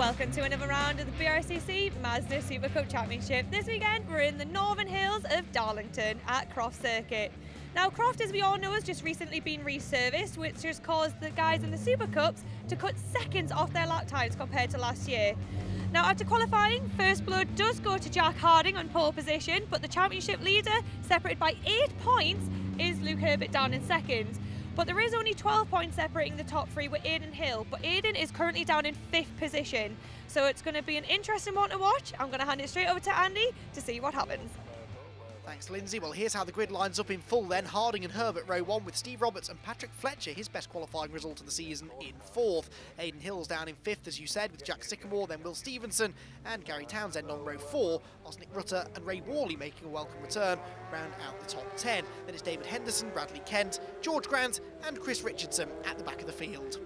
Welcome to another round of the BRSCC Mazda Super Cup Championship. This weekend we're in the Northern Hills of Darlington at Croft Circuit. Now Croft, as we all know, has just recently been resurfaced, which has caused the guys in the Super Cups to cut seconds off their lap times compared to last year. Now after qualifying, first blood does go to Jack Harding on pole position, but the championship leader, separated by eight points, is Luke Herbert down in second. But there is only 12 points separating the top three with Aiden Hill, but Aiden is currently down in fifth position. So it's going to be an interesting one to watch. I'm going to hand it straight over to Andy to see what happens. Thanks, Lindsay. Well, here's how the grid lines up in full then. Harding and Herbert row one with Steve Roberts and Patrick Fletcher, his best qualifying result of the season, in fourth. Aidan Hill's down in fifth, as you said, with Jack Sycamore, then Will Stevenson and Gary Townsend on row four. Osnick Rutter and Ray Worley making a welcome return, round out the top 10. Then it's David Henderson, Bradley Kent, George Grant and Chris Richardson at the back of the field.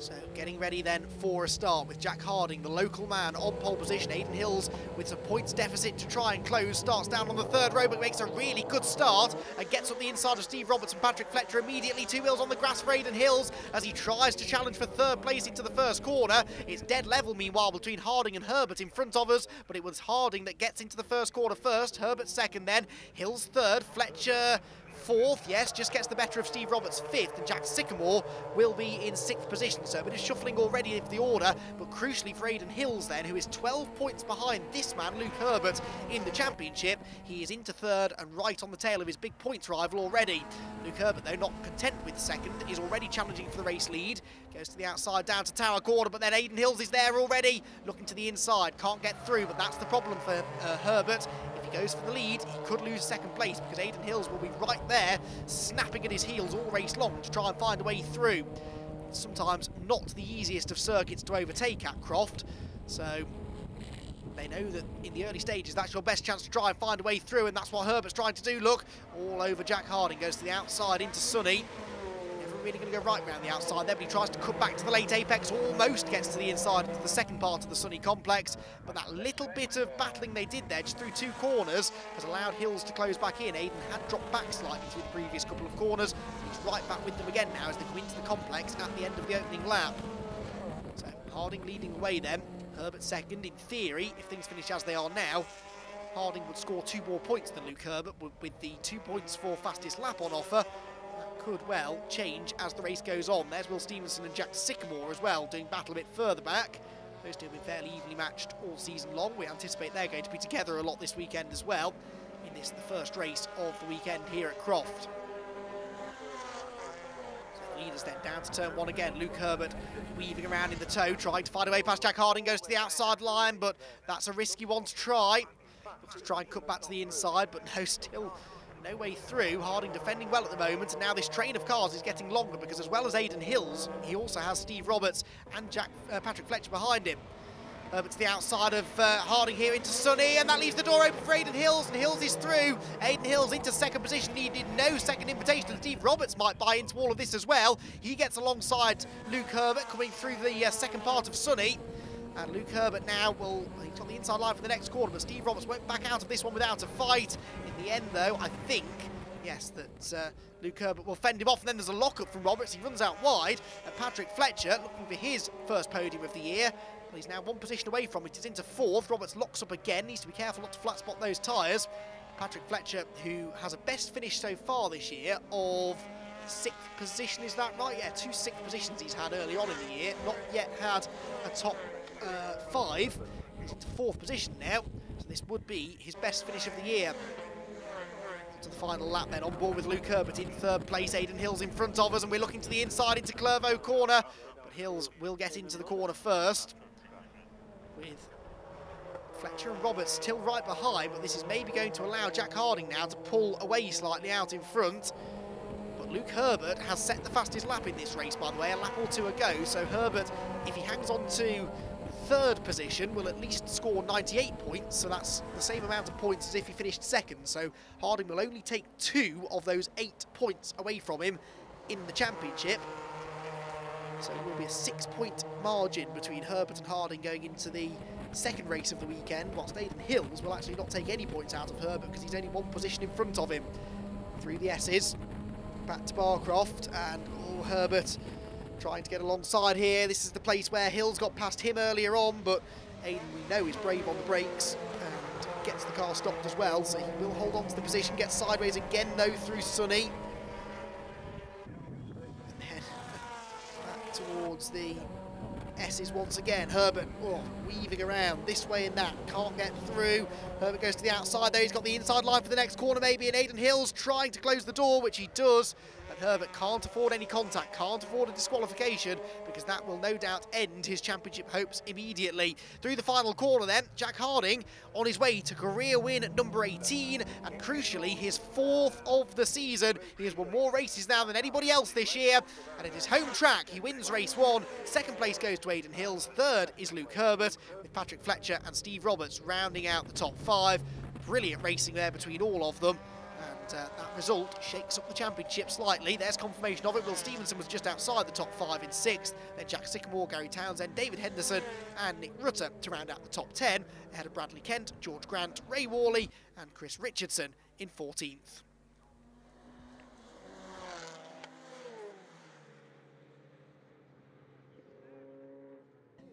So getting ready then for a start with Jack Harding, the local man, on pole position. Aiden Hills with some points deficit to try and close. Starts down on the third row, but makes a really good start and gets up the inside of Steve Roberts and Patrick Fletcher immediately. Two wheels on the grass for Aidan Hills as he tries to challenge for third place into the first corner. It's dead level, meanwhile, between Harding and Herbert in front of us, but it was Harding that gets into the first corner first. Herbert second then. Hills third. Fletcher fourth, yes, just gets the better of Steve Roberts fifth, and Jack Sycamore will be in sixth position. So a bit of shuffling already of the order, but crucially for Aidan Hills then, who is 12 points behind this man, Luke Herbert, in the championship. He is into third and right on the tail of his big points rival already. Luke Herbert, though, not content with second, is already challenging for the race lead. Goes to the outside, down to Tower Corner, but then Aidan Hills is there already, looking to the inside. Can't get through, but that's the problem for uh, Herbert goes for the lead, he could lose second place because Aidan Hills will be right there, snapping at his heels all race long to try and find a way through. Sometimes not the easiest of circuits to overtake at Croft, so they know that in the early stages that's your best chance to try and find a way through, and that's what Herbert's trying to do. Look, all over Jack Harding, goes to the outside into Sunny really going to go right round the outside there, but he tries to cut back to the late apex, almost gets to the inside of the second part of the Sunny complex, but that little bit of battling they did there, just through two corners, has allowed Hills to close back in. Aiden had dropped back slightly through the previous couple of corners. He's right back with them again now as they go into the complex at the end of the opening lap. So Harding leading the way then, Herbert second. In theory, if things finish as they are now, Harding would score two more points than Luke Herbert with the two points for fastest lap on offer could well change as the race goes on. There's Will Stevenson and Jack Sycamore as well, doing battle a bit further back. Those two have been fairly evenly matched all season long. We anticipate they're going to be together a lot this weekend as well in this, the first race of the weekend here at Croft. So leaders then down to turn one again. Luke Herbert weaving around in the toe, trying to find a way past Jack Harding, goes to the outside line, but that's a risky one to try. Looks to try and cut back to the inside, but no, still no way through. Harding defending well at the moment, and now this train of cars is getting longer because as well as Aidan Hills, he also has Steve Roberts and Jack uh, Patrick Fletcher behind him. Herbert to the outside of uh, Harding here into Sunny, and that leaves the door open for Aidan Hills, and Hills is through. Aidan Hills into second position, needed no second invitation, Steve Roberts might buy into all of this as well. He gets alongside Luke Herbert coming through the uh, second part of Sunny. And Luke Herbert now will, he's on the inside line for the next quarter, but Steve Roberts went back out of this one without a fight. In the end, though, I think, yes, that uh, Luke Herbert will fend him off. And then there's a lockup from Roberts. He runs out wide. And Patrick Fletcher, looking for his first podium of the year. Well, he's now one position away from it. He's into fourth. Roberts locks up again. Needs to be careful not to flat spot those tyres. Patrick Fletcher, who has a best finish so far this year of sixth position, is that right? Yeah, two sixth positions he's had early on in the year. Not yet had a top uh, five. He's into fourth position now, so this would be his best finish of the year. To the final lap then, on board with Luke Herbert in third place. Aidan Hills in front of us, and we're looking to the inside into Clervaux corner. But Hills will get into the corner first with Fletcher and Roberts still right behind, but this is maybe going to allow Jack Harding now to pull away slightly out in front. But Luke Herbert has set the fastest lap in this race, by the way, a lap or two ago. So Herbert, if he hangs on to third position will at least score 98 points, so that's the same amount of points as if he finished second. So Harding will only take two of those eight points away from him in the championship. So it will be a six-point margin between Herbert and Harding going into the second race of the weekend, whilst Aidan Hills will actually not take any points out of Herbert because he's only one position in front of him. Through the S's, back to Barcroft and oh, Herbert trying to get alongside here. This is the place where Hills got past him earlier on, but Aiden, we know, is brave on the brakes and gets the car stopped as well, so he will hold on to the position, get sideways again, though, through Sunny. And then back towards the S's once again. Herbert oh, weaving around this way and that, can't get through. Herbert goes to the outside though, he's got the inside line for the next corner maybe, and Aiden Hills trying to close the door, which he does. Herbert can't afford any contact, can't afford a disqualification because that will no doubt end his championship hopes immediately. Through the final corner then, Jack Harding on his way to career win at number 18 and crucially his fourth of the season. He has won more races now than anybody else this year and at his home track he wins race one. Second place goes to Aiden Hills, third is Luke Herbert with Patrick Fletcher and Steve Roberts rounding out the top five. Brilliant racing there between all of them uh, that result shakes up the championship slightly. There's confirmation of it. Will Stevenson was just outside the top five in sixth. Then Jack Sycamore, Gary Townsend, David Henderson and Nick Rutter to round out the top 10 ahead of Bradley Kent, George Grant, Ray Worley and Chris Richardson in 14th.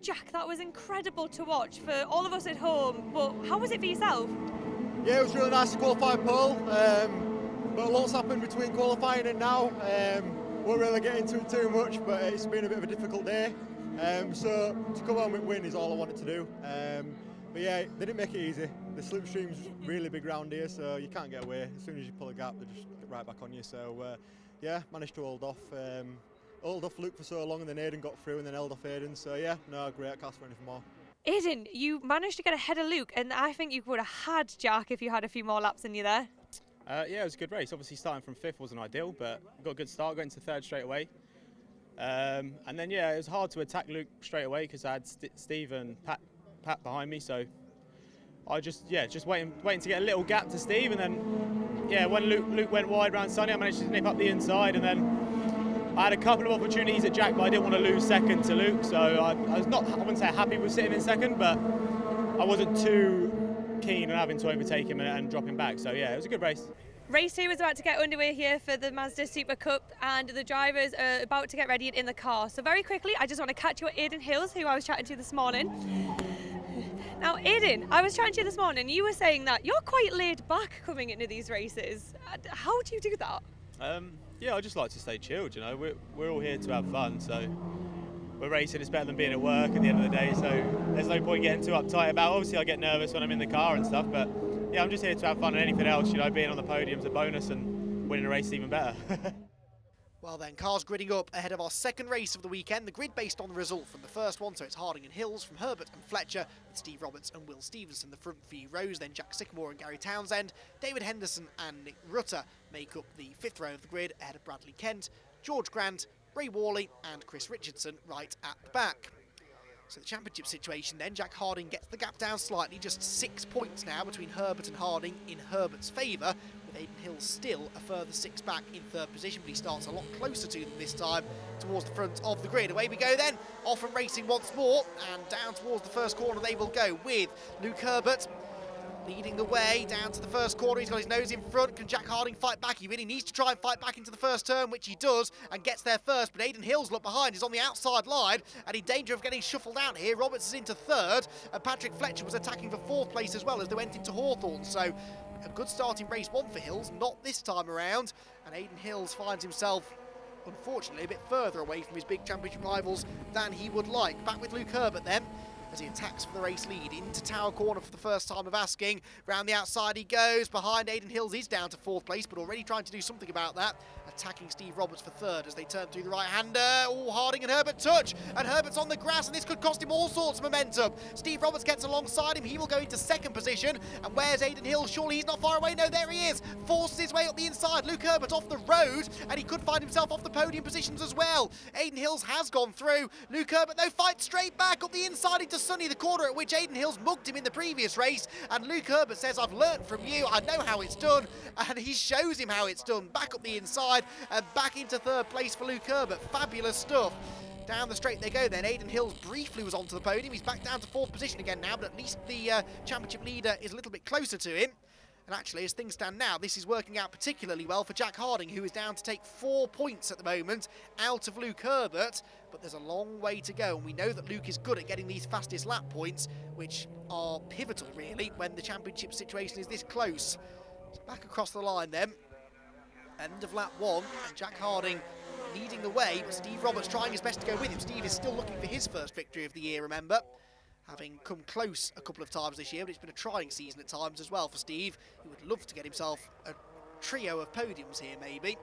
Jack, that was incredible to watch for all of us at home, but how was it for yourself? Yeah, it was really nice to qualify pole. Um, but a lots happened between qualifying and now. Um, won't really get into it too much, but it's been a bit of a difficult day. Um, so to come home with win is all I wanted to do. Um, but yeah, they didn't make it easy. The slipstream's really big round here, so you can't get away. As soon as you pull a gap, they just get right back on you. So uh, yeah, managed to hold off. Um, hold off Luke for so long, and then Aiden got through, and then held off Aiden. So yeah, no, great. I can't ask for anything more. Aiden, you managed to get ahead of Luke, and I think you would have had Jack if you had a few more laps in you there. Uh, yeah, it was a good race. Obviously, starting from fifth wasn't ideal, but got a good start, going to third straight away. Um, and then, yeah, it was hard to attack Luke straight away because I had St Steve and Pat, Pat behind me. So I just, yeah, just waiting, waiting to get a little gap to Steve. And then, yeah, when Luke, Luke went wide round Sunny, I managed to nip up the inside. And then I had a couple of opportunities at Jack, but I didn't want to lose second to Luke. So I, I was not, I wouldn't say happy with sitting in second, but I wasn't too keen on having to overtake him and, and drop him back. So yeah, it was a good race. Race two is about to get underway here for the Mazda Super Cup and the drivers are about to get ready in the car. So very quickly, I just want to catch you at Aiden Hills, who I was chatting to this morning. Now, Aiden, I was chatting to you this morning. You were saying that you're quite laid back coming into these races. How do you do that? Um, yeah, I just like to stay chilled. You know, we're, we're all here to have fun, so we're racing. It's better than being at work at the end of the day. So there's no point getting too uptight about. It. Obviously, I get nervous when I'm in the car and stuff, but yeah, I'm just here to have fun. And anything else, you know, being on the podium's a bonus, and winning a race is even better. Well then, cars gridding up ahead of our second race of the weekend. The grid based on the result from the first one, so it's Harding and Hills from Herbert and Fletcher, with Steve Roberts and Will Stevenson the front three rows, then Jack Sycamore and Gary Townsend. David Henderson and Nick Rutter make up the fifth row of the grid ahead of Bradley Kent, George Grant, Ray Worley and Chris Richardson right at the back. So the championship situation then, Jack Harding gets the gap down slightly, just six points now between Herbert and Harding in Herbert's favour, Hill still a further six back in third position, but he starts a lot closer to them this time towards the front of the grid. Away we go then, off and racing once more, and down towards the first corner they will go with Luke Herbert leading the way down to the first corner. He's got his nose in front. Can Jack Harding fight back? He really needs to try and fight back into the first turn, which he does, and gets there first. But Aiden Hills look behind. He's on the outside line, and in danger of getting shuffled out here. Roberts is into third, and Patrick Fletcher was attacking for fourth place as well as they went into Hawthorn. So a good start in race one for Hills, not this time around. And Aiden Hills finds himself unfortunately a bit further away from his big championship rivals than he would like. Back with Luke Herbert then as he attacks for the race lead into Tower Corner for the first time of asking. Round the outside he goes, behind Aiden Hills, he's down to fourth place, but already trying to do something about that. Attacking Steve Roberts for third as they turn through the right-hander. Oh, Harding and Herbert touch, and Herbert's on the grass, and this could cost him all sorts of momentum. Steve Roberts gets alongside him, he will go into second position, and where's Aiden Hills? Surely he's not far away, no, there he is. Forces his way up the inside, Luke Herbert off the road, and he could find himself off the podium positions as well. Aiden Hills has gone through. Luke Herbert, though, fights straight back up the inside into Sunny, the corner at which Aiden Hills mugged him in the previous race. And Luke Herbert says, I've learnt from you. I know how it's done. And he shows him how it's done. Back up the inside and back into third place for Luke Herbert. Fabulous stuff. Down the straight they go then. Aiden Hills briefly was onto the podium. He's back down to fourth position again now, but at least the uh, championship leader is a little bit closer to him. And actually, as things stand now, this is working out particularly well for Jack Harding, who is down to take four points at the moment out of Luke Herbert. But there's a long way to go, and we know that Luke is good at getting these fastest lap points, which are pivotal, really, when the championship situation is this close. Back across the line then. End of lap one, Jack Harding leading the way, but Steve Roberts trying his best to go with him. Steve is still looking for his first victory of the year, remember having come close a couple of times this year, but it's been a trying season at times as well for Steve, He would love to get himself a trio of podiums here, maybe.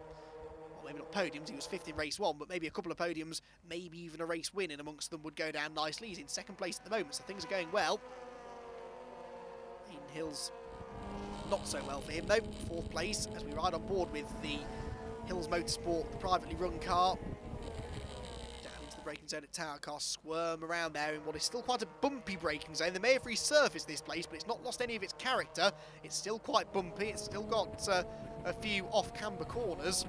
Well, maybe not podiums, he was fifth in race one, but maybe a couple of podiums, maybe even a race win in amongst them would go down nicely. He's in second place at the moment, so things are going well. In Hills, not so well for him though. Fourth place as we ride on board with the Hills Motorsport, the privately run car Down into the braking zone at Tower Car squirm around there in what is still quite a bumpy braking zone. They may have resurfaced this place, but it's not lost any of its character. It's still quite bumpy. It's still got uh, a few off-camber corners,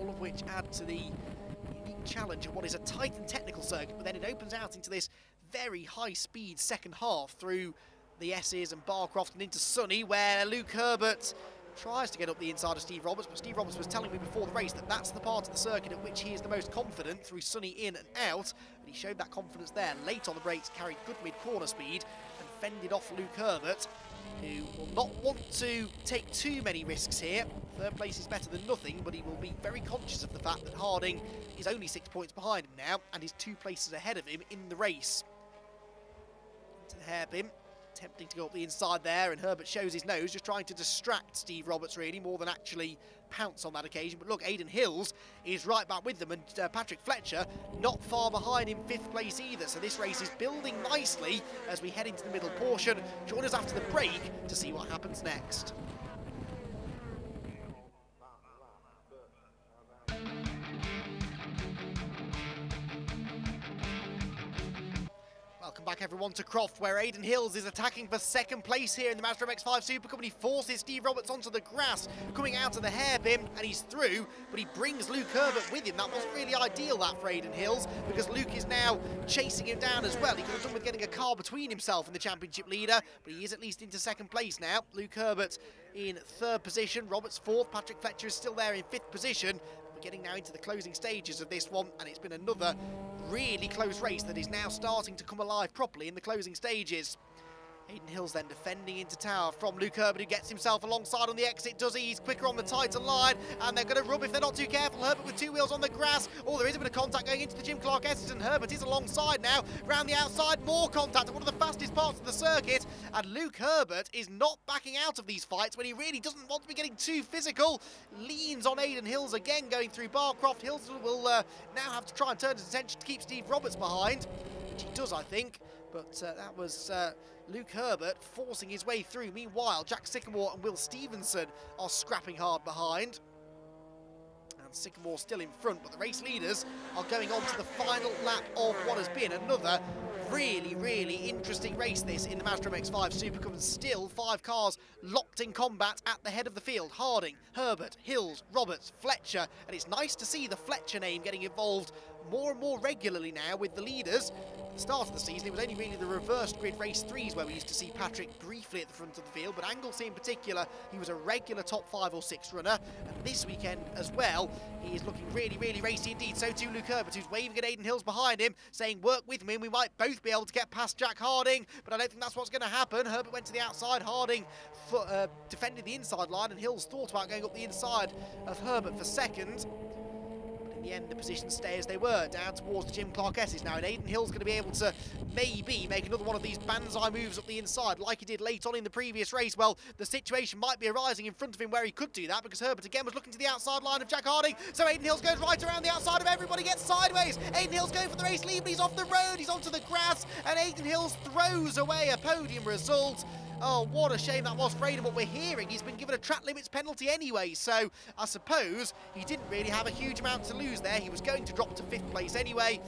all of which add to the unique challenge of what is a tight and technical circuit, but then it opens out into this very high-speed second half through the S's and Barcroft and into Sunny, where Luke Herbert tries to get up the inside of Steve Roberts, but Steve Roberts was telling me before the race that that's the part of the circuit at which he is the most confident through Sunny in and out, and he showed that confidence there. Late on the brakes, carried good mid-corner speed and fended off Luke Herbert, who will not want to take too many risks here. Third place is better than nothing, but he will be very conscious of the fact that Harding is only six points behind him now and is two places ahead of him in the race. Into the hairpin attempting to go up the inside there, and Herbert shows his nose, just trying to distract Steve Roberts, really, more than actually pounce on that occasion. But look, Aidan Hills is right back with them, and uh, Patrick Fletcher not far behind in fifth place either. So this race is building nicely as we head into the middle portion. Join us after the break to see what happens next. Back everyone to Croft where Aiden Hills is attacking for second place here in the Mazda MX-5 Super Cup he forces Steve Roberts onto the grass coming out of the hairpin and he's through but he brings Luke Herbert with him. That wasn't really ideal that for Aidan Hills because Luke is now chasing him down as well. He could have done with getting a car between himself and the championship leader but he is at least into second place now. Luke Herbert in third position, Roberts fourth, Patrick Fletcher is still there in fifth position getting now into the closing stages of this one, and it's been another really close race that is now starting to come alive properly in the closing stages. Aidan Hills then defending into tower from Luke Herbert, who gets himself alongside on the exit, does he? He's quicker on the tighter line, and they're going to rub if they're not too careful. Herbert with two wheels on the grass. Oh, there is a bit of contact going into the Jim Clark S's, and Herbert is alongside now. Round the outside, more contact at one of the fastest parts of the circuit, and Luke Herbert is not backing out of these fights when he really doesn't want to be getting too physical. Leans on Aiden Hills again going through Barcroft. Hills will uh, now have to try and turn his attention to keep Steve Roberts behind, which he does, I think. But uh, that was uh, Luke Herbert forcing his way through. Meanwhile, Jack Sycamore and Will Stevenson are scrapping hard behind. And Sycamore still in front, but the race leaders are going on to the final lap of what has been another really, really interesting race this in the Mazda MX-5 Super Cup and still five cars locked in combat at the head of the field. Harding, Herbert, Hills, Roberts, Fletcher, and it's nice to see the Fletcher name getting involved more and more regularly now with the leaders At the start of the season, it was only really the reversed grid race threes where we used to see Patrick briefly at the front of the field, but Anglesey in particular, he was a regular top five or six runner, and this weekend as well, he is looking really, really racy indeed. So too Luke Herbert, who's waving at Aiden Hills behind him, saying, work with me, and we might both be able to get past Jack Harding, but I don't think that's what's going to happen. Herbert went to the outside, Harding uh, defended the inside line, and Hills thought about going up the inside of Herbert for second in the end, the positions stay as they were, down towards the Jim Clark S's now, and Aidan Hill's going to be able to maybe make another one of these banzai moves up the inside, like he did late on in the previous race. Well, the situation might be arising in front of him where he could do that, because Herbert again was looking to the outside line of Jack Harding, so Aiden Hills goes right around the outside of everybody, gets sideways. Aiden Hills going for the race lead, but he's off the road, he's onto the grass, and Aiden Hills throws away a podium result. Oh, what a shame that was for. What we're hearing, he's been given a track limits penalty anyway, so I suppose he didn't really have a huge amount to lose there. He was going to drop to fifth place anyway.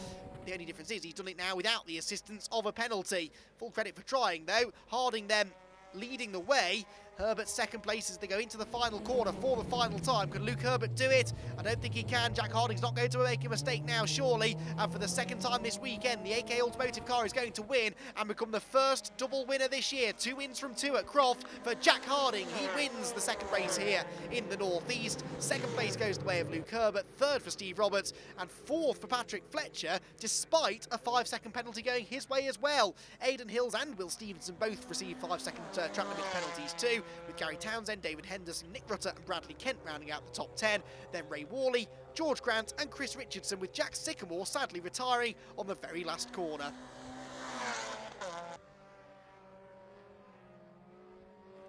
The only difference is he's done it now without the assistance of a penalty. Full credit for trying, though. Harding then leading the way Herbert's second place as they go into the final corner for the final time. Can Luke Herbert do it? I don't think he can. Jack Harding's not going to make a mistake now, surely. And for the second time this weekend, the AK Automotive car is going to win and become the first double winner this year. Two wins from two at Croft for Jack Harding. He wins the second race here in the Northeast. Second place goes the way of Luke Herbert, third for Steve Roberts, and fourth for Patrick Fletcher, despite a five second penalty going his way as well. Aidan Hills and Will Stevenson both received five second uh, track limit penalties too, with Gary Townsend, David Henderson, Nick Rutter, and Bradley Kent rounding out the top 10. Then Ray Worley, George Grant, and Chris Richardson, with Jack Sycamore sadly retiring on the very last corner.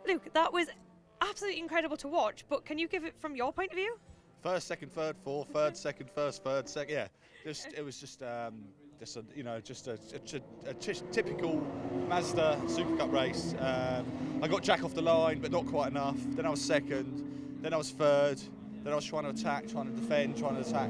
Luke, that was absolutely incredible to watch, but can you give it from your point of view? First, second, third, fourth, third, second, first, third, second. Yeah, just it was just um, just a you know just a, typical Mazda Super Cup race. Um, I got Jack off the line, but not quite enough. Then I was second. Then I was third. Then I was trying to attack, trying to defend, trying to attack.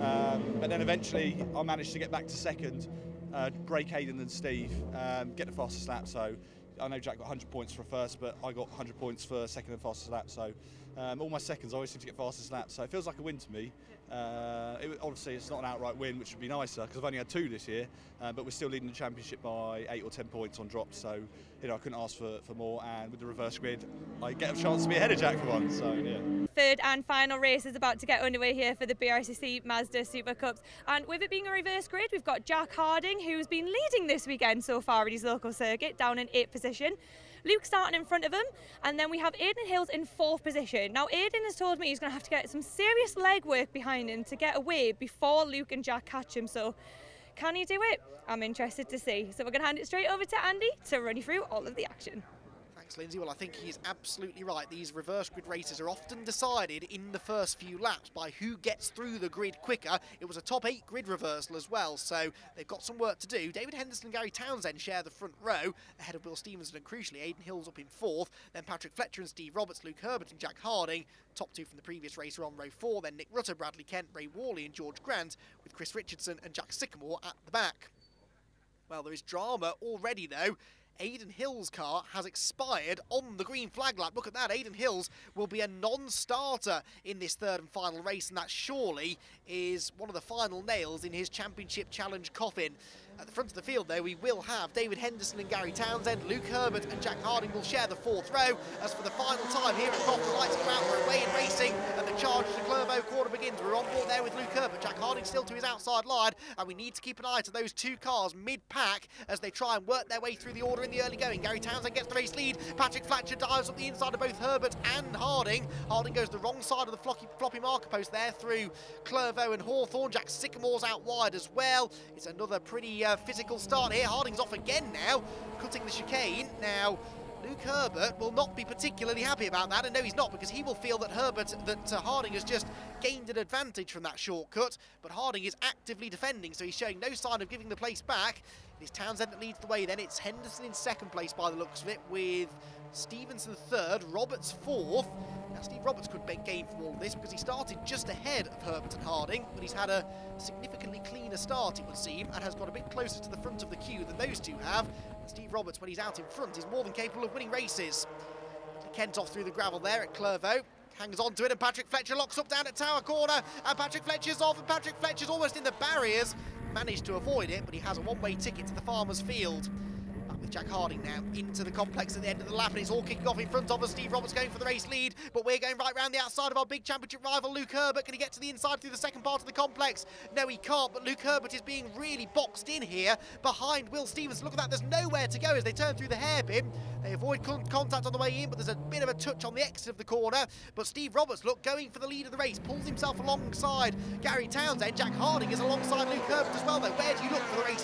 Um, but then eventually I managed to get back to second, uh, break Aidan and Steve, um, get the fastest lap. So I know Jack got 100 points for first, but I got 100 points for second and fastest lap. So um, all my seconds, I always seem to get fastest lap. So it feels like a win to me. Uh, it, obviously, it's not an outright win, which would be nicer because I've only had two this year, uh, but we're still leading the championship by eight or ten points on drops. So you know, I couldn't ask for, for more. And with the reverse grid, I get a chance to be ahead of Jack for once. So yeah. Third and final race is about to get underway here for the BRSCC Mazda Super Cups. And with it being a reverse grid, we've got Jack Harding, who's been leading this weekend so far at his local circuit, down in eighth position. Luke starting in front of him, and then we have Aidan Hills in fourth position. Now, Aidan has told me he's going to have to get some serious leg work behind him to get away before Luke and Jack catch him. So, can he do it? I'm interested to see. So, we're going to hand it straight over to Andy to run you through all of the action. Lindsay. Well, I think he's absolutely right. These reverse grid races are often decided in the first few laps by who gets through the grid quicker. It was a top eight grid reversal as well, so they've got some work to do. David Henderson and Gary Townsend share the front row ahead of Will Stevenson and crucially Aidan Hills up in fourth. Then Patrick Fletcher and Steve Roberts, Luke Herbert and Jack Harding. Top two from the previous race are on row four. Then Nick Rutter, Bradley Kent, Ray Worley and George Grant with Chris Richardson and Jack Sycamore at the back. Well, there is drama already, though. Aidan Hills' car has expired on the green flag lap. Look at that, Aidan Hills will be a non-starter in this third and final race, and that surely is one of the final nails in his championship challenge coffin. At the front of the field, though, we will have David Henderson and Gary Townsend, Luke Herbert and Jack Harding will share the fourth row. As for the final time here at Croft, the lights go out, we're away in racing, and the charge to Clervaux quarter begins. We're on board there with Luke still to his outside line, and we need to keep an eye to those two cars mid-pack as they try and work their way through the order in the early going. Gary Townsend gets the race lead, Patrick Fletcher dives up the inside of both Herbert and Harding. Harding goes the wrong side of the floppy, floppy marker post there through Clervaux and Hawthorn. Jack Sycamore's out wide as well. It's another pretty uh, physical start here. Harding's off again now, cutting the chicane. Now, Luke Herbert will not be particularly happy about that, and no, he's not, because he will feel that Herbert, that uh, Harding has just gained an advantage from that shortcut, but Harding is actively defending, so he's showing no sign of giving the place back. It is Townsend that leads the way then. It's Henderson in second place by the looks of it, with Stevenson third, Roberts fourth. Now, Steve Roberts could make gain from all this because he started just ahead of Herbert and Harding, but he's had a significantly cleaner start, it would seem, and has got a bit closer to the front of the queue than those two have. And Steve Roberts, when he's out in front, is more than capable of winning races. Kent off through the gravel there at Clervaux hangs on to it and Patrick Fletcher locks up down at Tower Corner and Patrick Fletcher's off and Patrick Fletcher's almost in the barriers managed to avoid it but he has a one-way ticket to the Farmers Field Jack Harding now into the complex at the end of the lap, and it's all kicking off in front of us. Steve Roberts going for the race lead, but we're going right round the outside of our big championship rival, Luke Herbert. Can he get to the inside through the second part of the complex? No, he can't, but Luke Herbert is being really boxed in here behind Will Stevens. Look at that, there's nowhere to go as they turn through the hairpin. They avoid con contact on the way in, but there's a bit of a touch on the exit of the corner. But Steve Roberts, look, going for the lead of the race, pulls himself alongside Gary Townsend. Jack Harding is alongside Luke Herbert as well, though. Where do you look for the race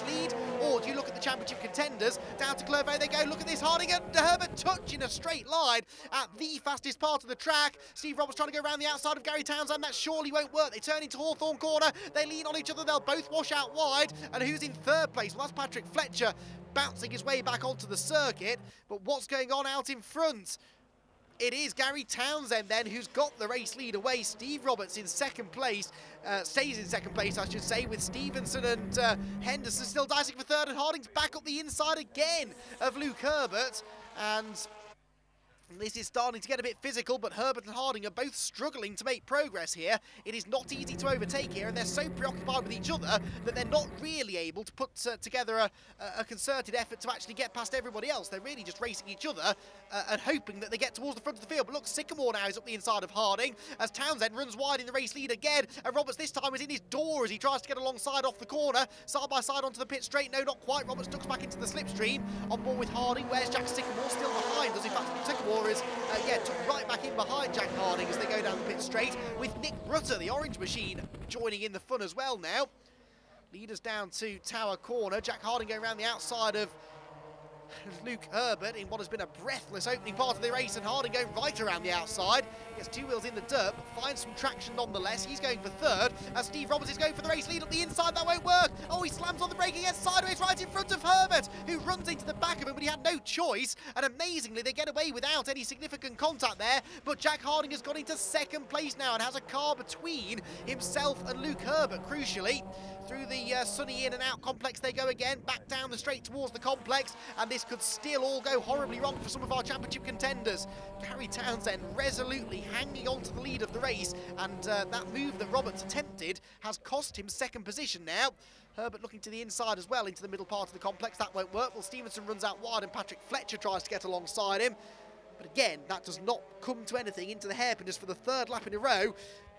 championship contenders? Down to Clervaux they go. Look at this, Harding and Herbert touch in a straight line at the fastest part of the track. Steve Roberts trying to go around the outside of Gary Townsend. That surely won't work. They turn into Hawthorn corner. They lean on each other. They'll both wash out wide. And who's in third place? Well, that's Patrick Fletcher bouncing his way back onto the circuit. But what's going on out in front? It is Gary Townsend then who's got the race lead away. Steve Roberts in second place, uh, stays in second place, I should say, with Stevenson and uh, Henderson still dicing for third, and Harding's back up the inside again of Luke Herbert. And This is starting to get a bit physical, but Herbert and Harding are both struggling to make progress here. It is not easy to overtake here, and they're so preoccupied with each other that they're not really able to put uh, together a, a, concerted effort to actually get past everybody else. They're really just racing each other uh, and hoping that they get towards the front of the field. But look, Sycamore now is up the inside of Harding as Townsend runs wide in the race lead again. And Roberts this time is in his door as he tries to get alongside off the corner. Side by side onto the pit straight. No, not quite. Roberts ducks back into the slipstream. On board with Harding. Where's Jack Sycamore? Still behind us. In fact, Sycamore is, uh, yeah, right back in behind Jack Harding as they go down the pit straight, with Nick Rutter, the orange machine, joining in the fun as well now. Leaders down to Tower Corner. Jack Harding going around the outside of Luke Herbert in what has been a breathless opening part of the race and Harding going right around the outside. Gets two wheels in the dirt, but finds some traction nonetheless. He's going for third as Steve Roberts is going for the race lead up the inside. That won't work. Oh, he slams on the brake again sideways right in front of Herbert, who runs into the back of him, but he had no choice. And amazingly, they get away without any significant contact there. But Jack Harding has got into second place now and has a car between himself and Luke Herbert, crucially. Through the uh, sunny in and out complex they go again, back down the straight towards the complex, and this could still all go horribly wrong for some of our championship contenders. Gary Townsend resolutely hanging on to the lead of the race, and uh, that move that Roberts attempted has cost him second position now. Herbert looking to the inside as well, into the middle part of the complex. That won't work. Well, Stevenson runs out wide, and Patrick Fletcher tries to get alongside him. But again, that does not come to anything into the hairpin just for the third lap in a row.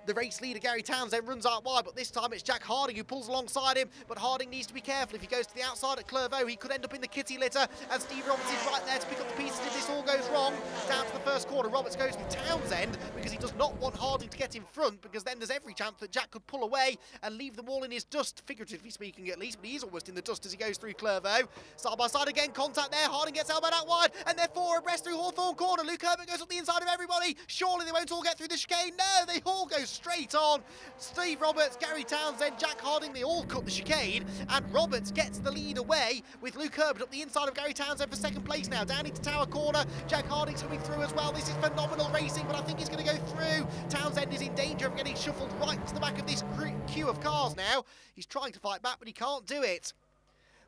The race leader, Gary Townsend, runs out wide, but this time it's Jack Harding who pulls alongside him. But Harding needs to be careful. If he goes to the outside at Clervaux, he could end up in the kitty litter. And Steve Roberts is right there to pick up the pieces if this all goes wrong. Down to the first corner, Roberts goes with Townsend because he does not want Harding to get in front because then there's every chance that Jack could pull away and leave them all in his dust, figuratively speaking at least. But he is almost in the dust as he goes through Clervaux. Side by side again, contact there. Harding gets elbowed out wide and they're four abreast through Hawthorn corner. Luke Herbert goes up the inside of everybody. Surely they won't all get through the chicane. No, they all go straight on. Steve Roberts, Gary Townsend, Jack Harding, they all cut the chicane, and Roberts gets the lead away with Luke Herbert up the inside of Gary Townsend for second place now. Down into Tower Corner, Jack Harding's coming through as well. This is phenomenal racing, but I think he's going to go through. Townsend is in danger of getting shuffled right to the back of this queue of cars now. He's trying to fight back, but he can't do it.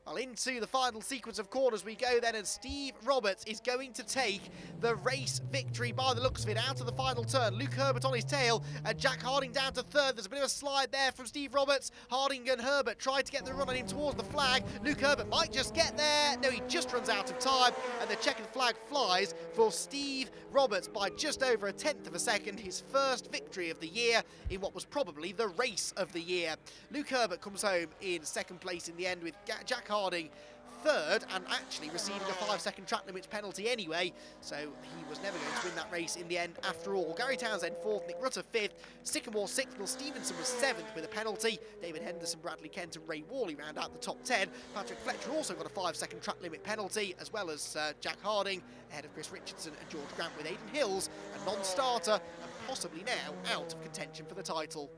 Well, into the final sequence of corners we go then, and Steve Roberts is going to take the race victory by the looks of it out of the final turn. Luke Herbert on his tail, and Jack Harding down to third. There's a bit of a slide there from Steve Roberts. Harding and Herbert tried to get the run on him towards the flag. Luke Herbert might just get there. No, he just runs out of time, and the checkered flag flies for Steve Roberts by just over a tenth of a second. His first victory of the year in what was probably the race of the year. Luke Herbert comes home in second place in the end with Jack Harding Harding third and actually receiving a five second track limits penalty anyway so he was never going to win that race in the end after all. Gary Townsend fourth Nick Rutter fifth Sycamore sixth Will Stevenson was seventh with a penalty. David Henderson Bradley Kent and Ray Worley round out the top 10 Patrick Fletcher also got a five second track limit penalty as well as uh, Jack Harding ahead of Chris Richardson and George Grant with Aidan Hills a non-starter and possibly now out of contention for the title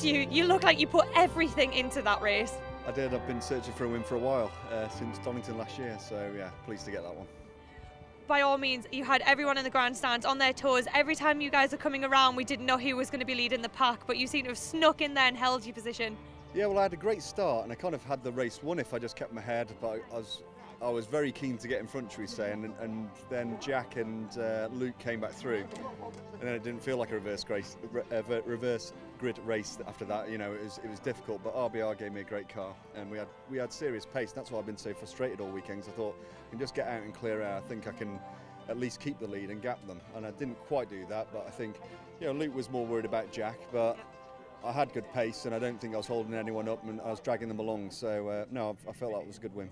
Bless you. You look like you put everything into that race. I did. I've been searching for a win for a while, uh, since Donington last year. So, yeah, pleased to get that one. By all means, you had everyone in the grandstands on their toes. Every time you guys are coming around, we didn't know who was going to be leading the pack, but you seem to have snuck in there and held your position. Yeah, well, I had a great start, and I kind of had the race won if I just kept my head. But I was, I was very keen to get in front, should we say, and, and then Jack and uh, Luke came back through, and then it didn't feel like a reverse race, reverse grid race after that. You know, it was it was difficult, but RBR gave me a great car, and we had we had serious pace. That's why I've been so frustrated all weekends. I thought, I can just get out and clear out. I think I can at least keep the lead and gap them, and I didn't quite do that. But I think, you know, Luke was more worried about Jack, but. I had good pace, and I don't think I was holding anyone up, and I was dragging them along. So uh, no, I felt like it was a good win.